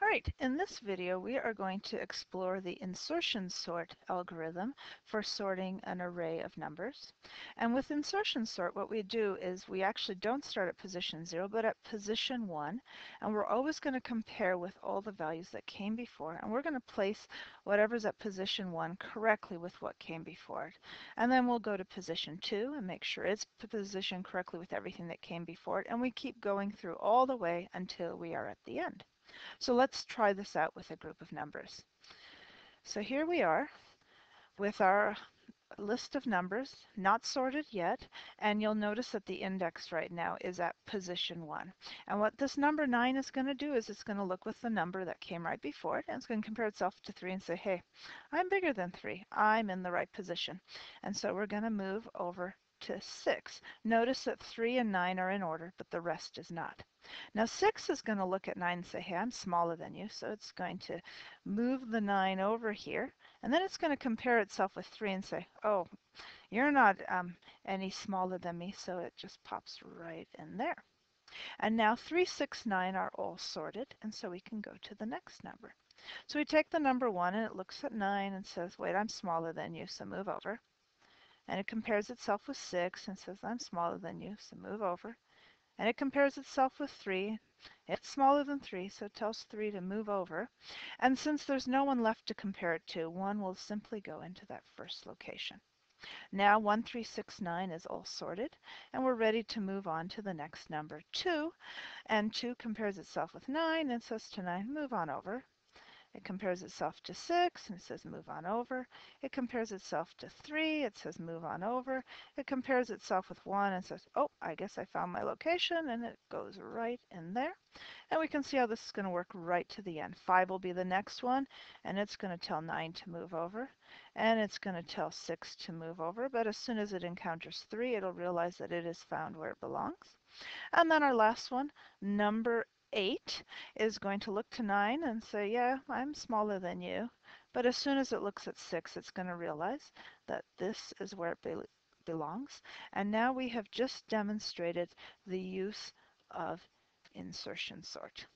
All right, in this video we are going to explore the insertion sort algorithm for sorting an array of numbers. And with insertion sort what we do is we actually don't start at position 0 but at position 1 and we're always going to compare with all the values that came before and we're going to place whatever's at position 1 correctly with what came before it. And then we'll go to position 2 and make sure it's positioned correctly with everything that came before it and we keep going through all the way until we are at the end. So let's try this out with a group of numbers. So here we are with our list of numbers, not sorted yet, and you'll notice that the index right now is at position 1. And what this number 9 is going to do is it's going to look with the number that came right before it, and it's going to compare itself to 3 and say, hey, I'm bigger than 3. I'm in the right position. And so we're going to move over to 6. Notice that 3 and 9 are in order, but the rest is not. Now 6 is going to look at 9 and say, hey, I'm smaller than you, so it's going to move the 9 over here, and then it's going to compare itself with 3 and say, oh, you're not um, any smaller than me, so it just pops right in there. And now 3, 6, 9 are all sorted, and so we can go to the next number. So we take the number 1, and it looks at 9 and says, wait, I'm smaller than you, so move over and it compares itself with 6 and says, I'm smaller than you, so move over. And it compares itself with 3. It's smaller than 3, so it tells 3 to move over. And since there's no one left to compare it to, 1 will simply go into that first location. Now 1369 is all sorted, and we're ready to move on to the next number, 2. And 2 compares itself with 9 and says to 9, move on over. It compares itself to 6 and says move on over. It compares itself to 3. It says move on over. It compares itself with 1 and says, oh, I guess I found my location. And it goes right in there. And we can see how this is going to work right to the end. 5 will be the next one. And it's going to tell 9 to move over. And it's going to tell 6 to move over. But as soon as it encounters 3, it'll realize that it is found where it belongs. And then our last one, number 8 is going to look to 9 and say, yeah, I'm smaller than you. But as soon as it looks at 6, it's going to realize that this is where it be belongs. And now we have just demonstrated the use of insertion sort.